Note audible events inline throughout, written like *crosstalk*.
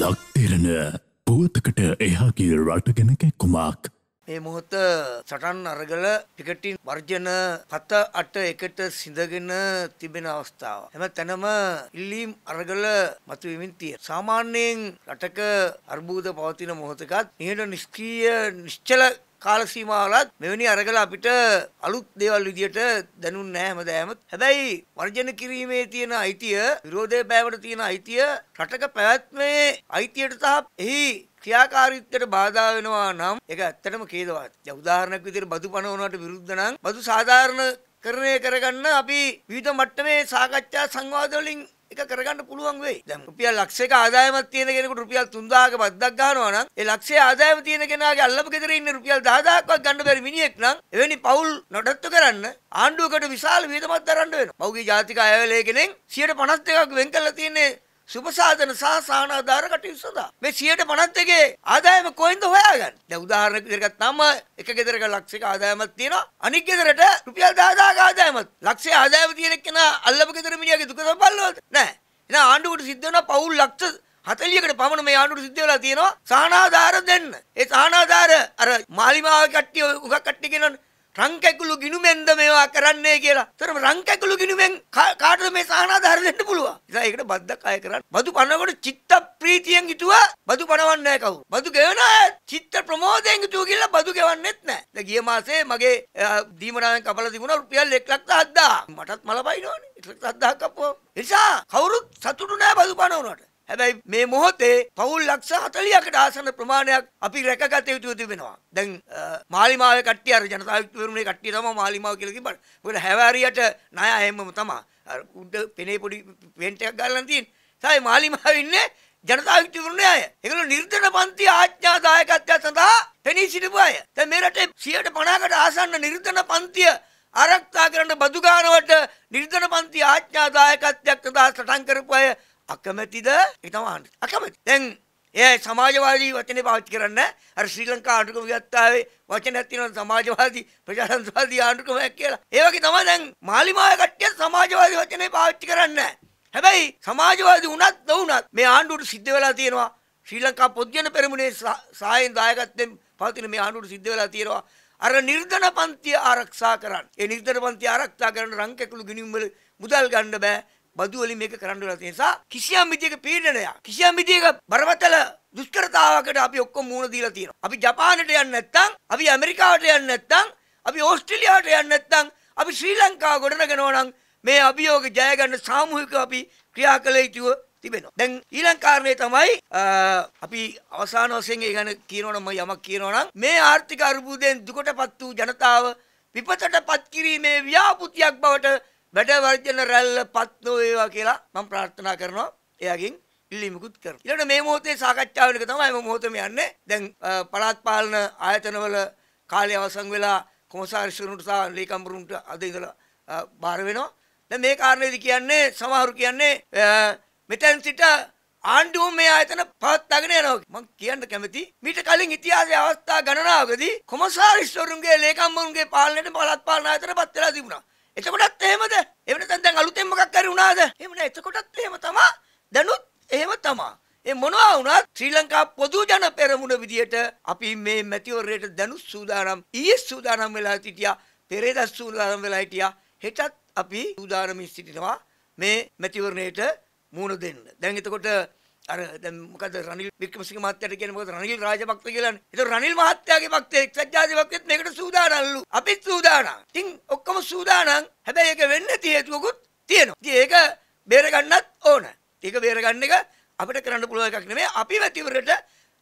ලක්තිරණ පුවතකට එහාගේ රටගෙන කැක්කුමක්. මේ මොහොත සටන් අරගල ටිකටින් වර්ජන හත අට එකට සිඳගෙන තිබෙන අවස්ථාව. හැම තැනම ඉල්ලීම් අරගල මතුවෙමින් තියෙන. සාමාන්‍යයෙන් රටක අර්බුද පවතින මොහොතකත් නිහඬ නිෂ්ක්‍රීය නිශ්චල කාල සීමාවලත් මෙවැනි අරගල අපිට අලුත් දේවල් විදියට දැනුන්නේ නැහැ හැමදාම. හැබැයි වර්ජන කිරීමේ තියෙන අයිතිය, විරෝධය බෑවට තියෙන අයිතිය රටක පැවැත්මේ අයිතියට සහ එහි ක්‍රියාකාරීත්වයට බාධා වෙනවා නම් ඒක ඇත්තටම ඛේදවත්. දැන් උදාහරණයක් විදිහට බදු පනවනවට විරුද්ධ නම් බදු සාධාරණ කරණය කරගන්න අපි විවිධ මට්ටමේ සාකච්ඡා සංවාද වලින් එක කරගන්න පුළුවන් වෙයි. දැන් රුපියල් ලක්ෂයක ආදායමක් තියෙන කෙනෙකුට රුපියල් 3000ක බද්දක් ගන්නවා නම් ඒ ලක්ෂයේ ආදායම තියෙන කෙනාගේ අල්ලපු ගෙදර ඉන්න රුපියල් 10000ක්වත් ගන්න බැරි මිනිහෙක් නම් එවැනි පවුල් නඩත්තු කරන්න ආණ්ඩුවකට විශාල වියදමක් දරන්න වෙනවා. පෞගේ ජාතික අයවැලේ කෙනෙක් 152ක් වෙන් කරලා තියෙන්නේ සුපසාධන සහ සානාධාර කටයුතු සඳහා. මේ 152 ආදායම කොහෙන්ද හොයාගන්නේ? දැන් උදාහරණයක් විදිහට ගත්තාම එක ගෙදරක ලක්ෂයක ආදායමක් තියෙනවා. අනිත් ගෙදරට රුපියල් 10000ක ආදායමක්. ලක්ෂයේ ආදායම තියෙන කෙනා අල්ලපු ගෙදර මිනිහාගේ දුක සම්බල්වලද? නෑ. එහෙනම් ආණ්ඩුවට සිද්ධ වෙනවා පවුල් ලක්ෂ 40කට පමණ මේ ආණ්ඩුවට සිද්ධ වෙලා තියෙනවා සානාධාර දෙන්න. ඒ සානාධාර අර මාලිමාවේ කට්ටිය උගක් කට්ටිය කියනවනේ රංකැකුළු ගිනුමෙන්ද මේවා කරන්නේ කියලා. තරම රංකැකුළු ගිනුමෙන් කාටද මේ සාහනාධාර දෙන්න පුළුවන්. ඉතින් ඒකට බද්දක් අය කරන්න. බදු පනනකොට චිත්ත ප්‍රීතියෙන් හිතුවා බදු පනවන්නේ නැහැ කවුරු. බදු ගෙවන අය චිත්ත ප්‍රමෝදයෙන් හිතුවා කියලා බදු ගෙවන්නෙත් නැහැ. දැන් ගිය මාසේ මගේ දීමනාවෙන් කපලා තිබුණා රුපියල් 1,70,000. මටත් මල බයිනවනේ. 1,70,000ක් කපුවා. ඒ නිසා කවුරුත් සතුටු නැහැ බදු පනවනවට. හැබැයි මේ මොහොතේ පවුල් ලක්ෂ 40කට ආසන්න ප්‍රමාණයක් අපි රැකගත යුතු තිබෙනවා. දැන් මාලිමාවේ කට්ටිය අර ජනතා විරුණේ කට්ටිය තමයි මාලිමාව කියලා කිව්වට. මොකද හැවාරියට ණය හැමම තමයි. අර උඩ පෙනේ පොඩි වෙන්ට් එකක් ගන්න තියෙන්නේ. සායි මාලිමාවේ ඉන්නේ ජනතා විරුණේ අය. ඒගොල්ලෝ නිර්ධන පන්ති ආඥා දායකත්වය සඳහා පෙනී සිටපු අය. දැන් මේ රටේ 150කට ආසන්න නිර්ධන පන්තිය ආරක්ෂා කරන්න බදු ගන්නවට නිර්ධන පන්ති ආඥා දායකත්වයක් සඳහා සටන් කරපු අය අකමැතිද ඒ තමයි අකමැති. දැන් එයා සමාජවාදී වචනේ පාවිච්චි කරන්නේ අර ශ්‍රී ලංකා ආණ්ඩුක්‍රම විද්‍යාවේ වචනයක් තියෙනවා සමාජවාදී ප්‍රජාතන්ත්‍රවාදී ආණ්ඩුක්‍රමයක් කියලා. ඒ වගේ තමයි දැන් මාලිමාවේ කට්ටිය සමාජවාදී වචනේ පාවිච්චි කරන්නේ හැබැයි සමාජවාදී වුණත් නොවුණත් මේ ආණ්ඩුවට සිද්ධ වෙලා තියෙනවා ශ්‍රී ලංකා පොත්ජන පෙරමුණේ සායෙන් දායකත්වයෙන් පවතින මේ ආණ්ඩුවට සිද්ධ වෙලා තියෙනවා අර නිර්ධන පන්තිය ආරක්ෂා කරන්න. ඒ නිර්ධන පන්තිය ආරක්ෂා කරන රංකැකුළු ගිණුම් වල මුදල් ගන්න බෑ. බදු වලින් මේක කරන්න වෙලා තියෙන නිසා කිසියම් විදියක පීඩනයක් කිසියම් විදියක බරපතල දුෂ්කරතාවකට අපි ඔක්කොම මුහුණ දීලා තියෙනවා. අපි ජපානට යන්නේ නැත්නම්, අපි ඇමරිකාවට යන්නේ නැත්නම්, අපි ඕස්ට්‍රේලියාවට යන්නේ නැත්නම්, අපි ශ්‍රී ලංකාව ගොඩනගනවා නම් මේ අභියෝග ජය ගන්න සාමූහිකව අපි ක්‍රියා කළ යුතුව තිබෙනවා. දැන් ඊළඟ කාරණේ තමයි අපි අවසාන වශයෙන් ඒ ගැන කියනවනම් යමක් කියනවනම් මේ ආර්ථික අර්බුදයෙන් දුකටපත් වූ ජනතාව විපතටපත් කිරීමේ ව්‍යාපෘතියක් බවට වැඩ වර්ජන රැල්ල පත් නොවේවා කියලා මම ප්‍රාර්ථනා කරනවා එයාගෙන් ඉල්ලීමකුත් කරනවා. ඊළඟට මේ මොහොතේ සාකච්ඡාව වෙන එක තමයි මේ මොහොතේම යන්නේ. දැන් පළාත් පාලන ආයතනවල කාලය අවසන් වෙලා කොමසාරිස්වරුන්ට සහ ලේකම්වරුන්ට අද ඉඳලා බාර වෙනවා. දැන් මේ කාරණේදී කියන්නේ සමහරු කියන්නේ මෙතෙන් සිට ආණ්ඩුව මේ ආයතන පවත්වාගෙන යනවා. මම කියන්න කැමති මීට කලින් ඉතිහාසයේ අවස්ථා ගණනාවකදී කොමසාරිස්වරුන්ගේ ලේකම්වරුන්ගේ පාලනයට පළාත් පාලන ආයතන පත් වෙලා තිබුණා. එතකොටත් එහෙමද? එහෙම නැත්නම් දැන් අලුතෙන් මොකක් හරි වුණාද? එහෙම නෑ. එතකොටත් එහෙම තමා. දැනුත් එහෙම තමා. ඒ මොනවා වුණත් ශ්‍රී ලංකා පොදු ජන පෙරමුණ විදියට අපි මේ මැතිවරණයට දැනුත් සූදානම් ඊයේ සූදානම් වෙලා සිටියා. පෙරේදා සූදානම් වෙලා හිටියා. හෙටත් අපි සූදානම්ින් සිටිනවා මේ මැතිවරණයට මුහුණ දෙන්න. දැන් එතකොට අර දැන් මොකද රනිල් වික්‍රමසිංහ මහත්තයාට කියන්නේ මොකද රනිල් රාජපක්ෂ කියලානේ. ඒක රනිල් මහත්තයාගේ පක්ෂේ එක්සත් ජාතික පක්ෂෙත් මේකට සූදානම්ලු. අපිත් සූදානම්. ඉතින් ඔක්කොම සූදානම්. හැබැයි ඒක වෙන්නේ නැති හේතුවකුත් තියෙනවා. ඉතින් ඒක බේර ගන්නත් ඕන. ඒක බේර ගන්න එක අපිට කරන්න පුළුවන් එකක් නෙමෙයි. අපි මැතිවරට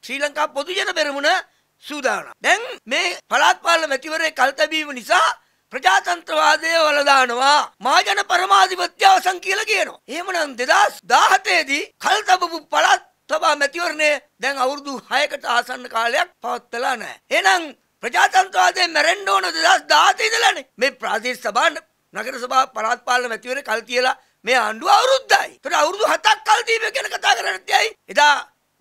ශ්‍රී ලංකා පොදු ජන පෙරමුණ සූදානම්. දැන් මේ පළාත් පාලන මැතිවරේ කල්තැබීම නිසා ප්‍රජාතන්ත්‍රවාදය වලදානවා මාජන පරමාධිපත්‍ය අවසන් කියලා කියනවා. එහෙමනම් 2017 දී කල් තබපු පළාත් සභා මැතිවරණය දැන් අවුරුදු 6කට ආසන්න කාලයක් පවත්වලා නැහැ. එහෙනම් ප්‍රජාතන්ත්‍රවාදයෙන් මැරෙන්න ඕන 2017 ඉඳලානේ. මේ ප්‍රාදේශ සභා නගර සභා පළාත් පාලන මැතිවරණය කල් තියලා මේ ආණ්ඩුව අවුරුද්දයි. ඒතර අවුරුදු 7ක් කල් දීපේ ගැන කතා කරන්නේ ඇයි? එදා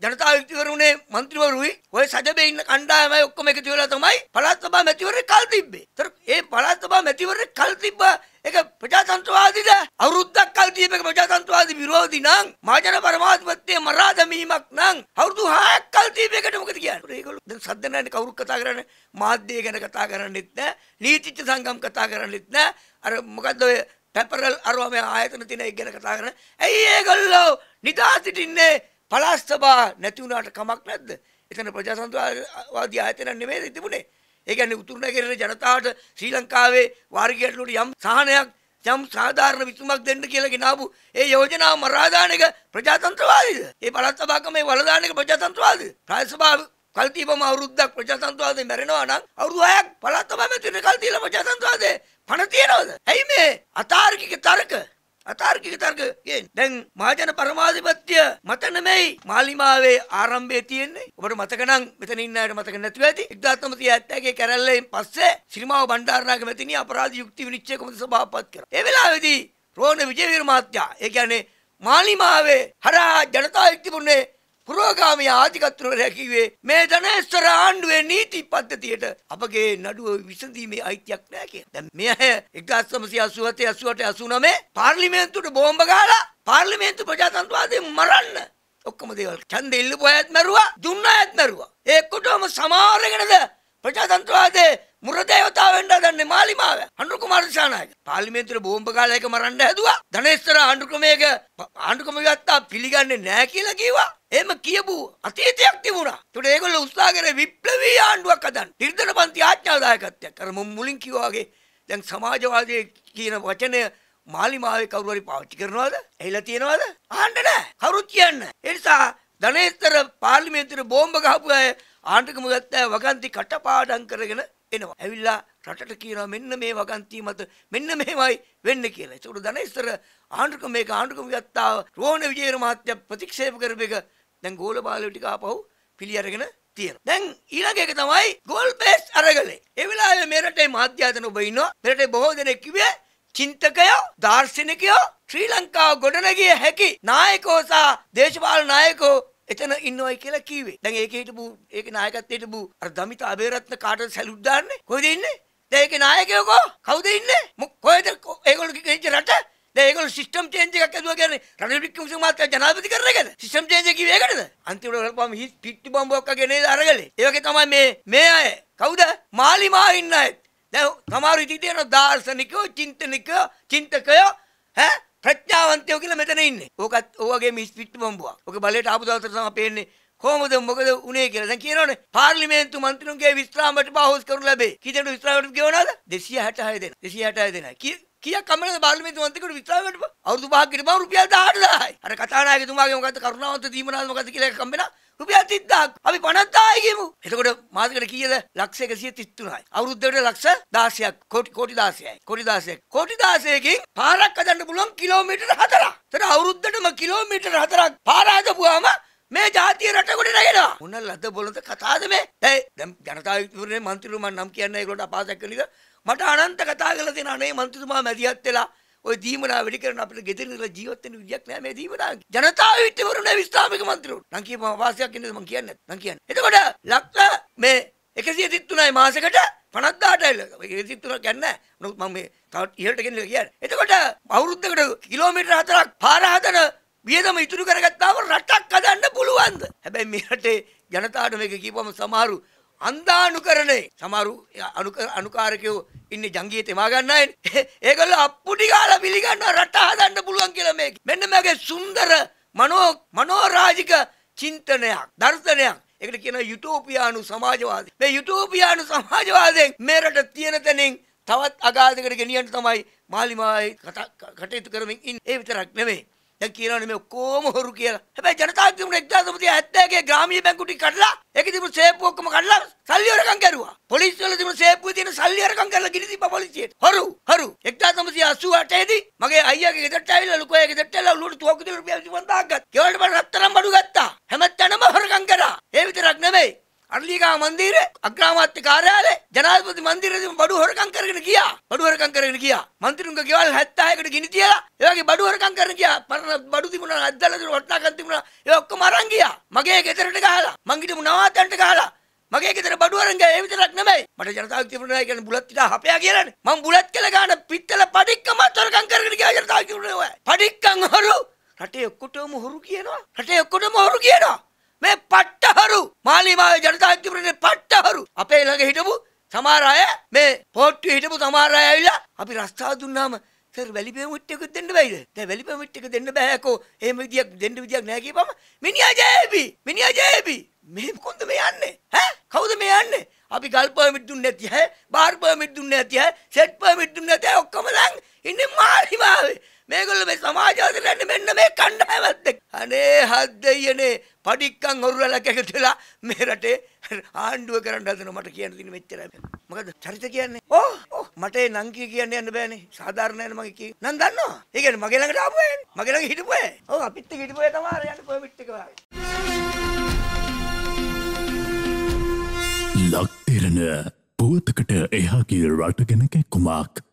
ජනතා විත්තිවරුනේ මන්ත්‍රීවරුයි ඔය සජබේ ඉන්න කණ්ඩායමයි ඔක්කොම එකතු වෙලා තමයි පළාත් සභා මැතිවරණේ කල් තිබ්බේ. ඒතර ඒ පළාත් සභා මැතිවරණේ කල් තිබ්බ ඒක ප්‍රජාතන්ත්‍රවාදීද අවුරුද්දක් කල් තියපේක ප්‍රජාතන්ත්‍රවාදී විරෝධී නම් මහජන පරමාධිපත්‍යය මරා දැමීමක් නම් අවුරුදු 6ක් කල් තිබේකට මොකද කියන්නේ? ඒගොල්ලෝ දැන් සද්ද නැන්නේ කවුරුත් කතා කරන්නේ මාධ්‍ය ගැන කතා කරන්නෙත් නැහැ. නීතිච්ච සංගම් කතා කරන්නෙත් නැහැ. අර මොකද්ද ඔය පැපරල් අරවා මේ ආයතන තියෙන එක ගැන කතා කරන. ඇයි ඒගොල්ලෝ නිදා සිටින්නේ පළාත් සභා නැති වුණාට කමක් නැද්ද? එතන ප්‍රජාතන්ත්‍රවාදී ආයතන නෙමෙයි තිබුණේ. ඒ කියන්නේ උතුරු නැගෙනහිර ජනතාවට ශ්‍රී ලංකාවේ වාරිකයටලට යම් සහනයක් යම් සාධාරණ විසඳුමක් දෙන්න කියලා ගෙනාවු ඒ යෝජනාව මරා දාන එක ප්‍රජාතන්ත්‍රවාදීද? ඒ පළාත් සභාකමේ වල දාන එක ප්‍රජාතන්ත්‍රවාදීද? රාජ්‍ය සභාව කල්තිපම අවුරුද්දක් ප්‍රජාතන්ත්‍රවාදයෙන් මැරෙනවා නම් අවුරුදු 6ක් පළාත් සභාව මෙතන කල් තියලා ප්‍රජාතන්ත්‍රවාදේ පණ තියනවද? ඇයි මේ අතාර්කික තර්ක අතාර්කික තර්ක කියන්නේ දැන් මහජන පරමාධිපත්‍ය මත නෙමෙයි මාලිමාවේ ආරම්භය තියෙන්නේ. ඔබට මතක නම් මෙතන ඉන්න අයට මතක නැතුව ඇති. 1970 කැරැල්ලෙන් පස්සේ ශ්‍රීමාව බණ්ඩාරනායක මැතිණිය අපරාධ යුක්ති විනිශ්චය කොමිසම සභාපත් කරා ඒ වෙලාවේදී රෝණ විජේවීර මහත්තයා ඒ කියන්නේ මාලිමාවේ හරහා ජනතා යුක්තිපුන්නේ පුරෝගාමී ආධිකත්වවරයා කිව්වේ මේ ධනේශ්වර ආණ්ඩුවේ නීති පද්ධතියට අපගේ නඩුව විසඳීමේ අයිතියක් නැහැ කියලා. දැන් මේ අය 1987 88 89 පාර්ලිමේන්තුවට බෝම්බ ගහලා පාර්ලිමේන්තු ප්‍රජාතන්ත්‍රවාදයෙන් මරන්න ඔක්කොම දේවල් ඡන්දෙ ඉල්ලපු අයත් මැරුවා දුන්න අයත් මැරුවා. ඒ කොටම සමාරගෙනද ප්‍රජාතන්ත්‍රවාදයේ මුරදේවතාව වෙන්න හදන්නේ මාලිමාව. අනුර කුමාර දිසානායක. පාර්ලිමේන්තුවේ බෝම්බ ගාලා එක මරන්න හැදුවා. ධනේශ්වර ආණ්ඩුක්‍රමයක ආණ්ඩුක්‍රම ගත්තා පිළිගන්නේ නැහැ කියලා කිව්වා. එහෙම කියපු අතීතයක් තිබුණා. ඒකට ඒගොල්ලෝ උත්සාහ කරේ විප්ලවී ආණ්ඩුවක් හදන්න. නිර්දන පන්ති ආඥාදායකත්වයක්. අර මම මුලින් කිව්වා වගේ දැන් සමාජවාදයේ කියන වචනය මාලිමාවේ කවුරු හරි පාවිච්චි කරනවද? ඇහිලා තියෙනවද? අහන්න නැහැ. කවුරුත් කියන්නේ. ඒ නිසා ධනේශ්වර පාර්ලිමේන්තුවේ බෝම්බ ගහපු අය ආණ්ඩුක්‍රම ගත්තා වගන්ති කටපාඩම් කරගෙන එනවා. ඇවිල්ලා රටට කියනවා මෙන්න මේ වගන්ති මත මෙන්න මෙහෙමයි වෙන්න කියලා. ඒකට ධනේශ්වර ආණ්ඩුක්‍රම මේක ආණ්ඩුක්‍රම ගත්තා රෝණ විජේර මහත්තයා ප්‍රතික්ෂේප කරපු එක දැන් ගෝල බාලයෝ ටික ආපහු පිළි අරගෙන තියෙනවා. දැන් ඊළඟ එක තමයි ගෝල් බේස් අරගලේ. ඒ වෙලාවේ මේ රටේ මාධ්‍යායතන ඔබ ඉන්නවා. මේ රටේ බොහෝ දෙනෙක් කිව්වේ චින්තකයෝ දාර්ශනිකයෝ ශ්‍රී ලංකාව ගොඩනගිය හැකි නායකෝ සහ දේශපාලන නායකෝ එතන ඉන්නවයි කියලා කිව්වේ. දැන් ඒකේ හිටපු ඒකේ නායකත්වයේ හිටපු අර දමිත අබේරත්න කාටද සැලුට් දාන්නේ? කොහෙද ඉන්නේ? දැන් ඒකේ නායකයෝ කො? කවුද ඉන්නේ? කොහෙද ඒගොල්ලෝ කිව්වේ රට? දැන් ඒගොල්ලෝ සිස්ටම් චේන්ජ් එකක් ඇදුවා කියන්නේ රනිල් වික්‍රමසිංහ මහත්තයා ජනාධිපති කරන එකද? සිස්ටම් චේන්ජ් එක කිව්වේ ඒකටද? අන්තිමට බලපුවම හිස් පිට්ටි බම්බුවක් වගේ නේද අරගලේ. ඒ වගේ තමයි මේ මේ අය. කවුද? මාලිමා ඉන්න අය. දැන් සමහර ඉති තියෙන දාර්ශනිකයෝ, චින්තනිකයෝ, චින්තකයෝ ඈ ප්‍රඥාවන්තයෝ කියලා මෙතන ඉන්නේ. ඕකත් ඕවගේ මිස් පිට්ටි බම්බුවක්. ඕක බලයට ආපු දවසට තමයි පේන්නේ කොහොමද මොකද උනේ කියලා. දැන් කියනවනේ පාර්ලිමේන්තු මන්ත්‍රීන්ගේ විස්රාමයට බහුස් කරනු ලැබේ. කී දෙනෙක් විස්රාමයට ගෙවනවද? 266 දෙනා. 266 දෙනා. කී කියක් කමලද පාර්ලිමේන්තු මන්ත්‍රීකට විස්රාමයට අවුරුදු පහක් ගිහින් බව රුපියල් 18000යි. අර කතානායකතුමාගේ මොකද්ද කරුණාවන්ත දීමනාද මොකද්ද කියලා එක කම්බෙනා රුපියල් 30000ක්. අපි 50000යි ගිමු. එතකොට මාසෙකට කීයද? ලක්ෂ 133යි. අවුරුද්දකට ලක්ෂ 16ක් කෝටි කෝටි 16යි. කෝටි 16ක්. කෝටි 16කින් පාරක් හදන්න පුළුවන් කිලෝමීටර 4ක්. ඒතර අවුරුද්දටම කිලෝමීටර 4ක් පාර හදපුවාම මේ ජාතිය රට කොට නැගෙනවා. මොන ලද බොලද කතාවද මේ? ඇයි දැන් ජනතා විමුක්තියේ මන්ත්‍රීතුමා නම් කියන්නේ ඒගොල්ලන්ට අපහාසයක් කරන එක මට අනන්ත කතා කරලා තියෙන අනේ මන්ත්‍රීතුමා මැදිහත් වෙලා ඔය දීමනා වැඩි කරන අපිට ගෙදර ඉඳලා ජීවත් වෙන්න විදියක් නෑ මේ දීමනා. ජනතා විමුක්තිවරුනේ විස්ථාපික මන්ත්‍රීවරු. නම් කියපම අපහාසයක් ඉන්නද මං කියන්නේ නැත්. නම් කියන්නේ. එතකොට ලක්ෂ මේ 133යි මාසෙකට 50000ට එල්ල. 133 කියන්නේ නෑ. මම මේ තව ඉහළට ගෙනලා කියන්නේ. එතකොට අවුරුද්දකට කිලෝමීටර් 4ක් පාර හදන වියදම ඉතුරු කරගත්තාම රටක් හදන්න පුළුවන්ද? හැබැයි මේ රටේ ජනතාවට මේක කියපුවම සමහරු අන්දානුකරණේ සමහරු අනුකාරකයෝ ඉන්නේ ජංගීය තෙමා ගන්න අයනේ. *laughs* ඒගොල්ලෝ අප්පුඩි ගාලා පිළිගන්නවා රට හදන්න පුළුවන් කියලා මේක. මෙන්න මේකේ සුන්දර මනෝ මනෝරාජික චින්තනයක්, දර්ශනයක්. ඒකට කියනවා යුටෝපියානු සමාජවාදය. මේ යුටෝපියානු සමාජවාදයෙන් මේ රට තියෙන තැනින් තවත් අගාධයකට ගෙනියන්න තමයි මාලිමායි කටයුතු කරමින් ඉන්නේ. ඒ විතරක් නෙමෙයි. දැන් කියනවනේ මේ ඔක්කොම හොරු කියලා. හැබැයි ජනතාව තිබුණ 1970 ගේ ග්‍රාමීය බැංකු ටික කඩලා ඒකේ තිබුණ සේප්පු ඔක්කොම කඩලා සල්ලි හොරකම් කරුවා. පොලිසිය වල තිබුණ සේප්පුවේ තියෙන සල්ලි හොරකම් කරලා ගිනි තිබ්බා පොලිසියට. හොරු හොරු 1988 දී මගේ අයියාගේ ගෙදරට ඇවිල්ලා ලොකෝයා ගෙදරට ඇවිල්ලා උළුට තුවක්කු දෙන රුපියල් 5000ක් ගත්තා. ඒවලට මම රත්තරන් බඩු ගත්තා. හැමතැනම හොරකම් කරා. ඒ විතරක් නෙමෙයි. අරලියගා මන්දිරේ අග්‍රාමාත්‍ය කාර්යාලේ ජනාධිපති මන්දිරේදී බඩු හොරකම් කරගෙන ගියා. බඩු හොරකම් කරගෙන ගියා. මන්ත්‍රීතුන්ගේ ගෙවල් 76කට ගිනි තියලා ඒ වගේ බඩු හොරකම් කරගෙන ගියා. පරණ බඩු තිබුණා අද්දලා තිබුණා වටනාකම් තිබුණා. ඒ ඔක්කොම අරන් ගියා. මගේ ගෙදරට ගහලා මං හිටපු නවාතන්ට ගහලා මගේ ගෙදර බඩු අරන් ගියා. ඒ විතරක් නෙමෙයි. මට ජනතාව තිබුණා කියන්නේ බුලත් පිට හපයා කියලානේ. මං බුලත් කියලා ගන්න පිත්තල පඩික්කම හොරකම් කරගෙන ගියා ජනතාව කිව්වේ ඔය. පඩික්කම් හොරු රටේ ඔක්කොටම හොරු කියනවා. රටේ ඔක්කොටම හොරු කියනවා. මේ පට්ටහරු මාලිමාවේ ජනතාත්‍යපරනේ පට්ටහරු අපේ ළඟ හිටපු සමහර අය මේ පොට්ටුවේ හිටපු සමහර අය ඇවිල්ලා අපි රස්සා දුන්නාම සර් වැලි පෙමිට් එක දෙන්න බැයිද? දැන් වැලි පෙමිට් එක දෙන්න බෑකෝ. එහෙම විදියක් දෙන්න විදියක් නැහැ කියපම මිනිහා ජේබි. මිනිහා ජේබි. මේ කොන්ද මේ යන්නේ? ඈ? කවුද මේ යන්නේ? අපි ගල් පර්මිට් දුන්නේ නැති අය, බාර් පර්මිට් දුන්නේ නැති අය, සෙට් පර්මිට් දුන්නේ නැති අය ඔක්කොම දැන් ඉන්නේ මාලිමාවේ. මේගොල්ලෝ මේ සමාජවාදයට යන්නේ මෙන්න මේ කණ්ඩායමත් එක්ක. අනේ හත් දෙයියනේ පඩික්කම් ඔරුවලක් එකතු වෙලා මේ රටේ ආණ්ඩුව කරන්න හදන මට කියන්න තියෙන මෙච්චරයි. මොකද චරිත කියන්නේ? ඕ ඕ මට ඒ නංගි කියන්න යන්න බෑනේ. සාධාරණ නෑනේ මගේ කිය. නං දන්නවා. ඒ කියන්නේ මගේ ළඟට ආපු අයනේ. මගේ ළඟ හිටපු අය. ඔව් අපිත් එක්ක හිටපු අය තමයි අර යන්න පර්මිට් එක වාගේ. ලක්තිරණ පුවතකට එහාගේ රටගෙන කැක්කුමක්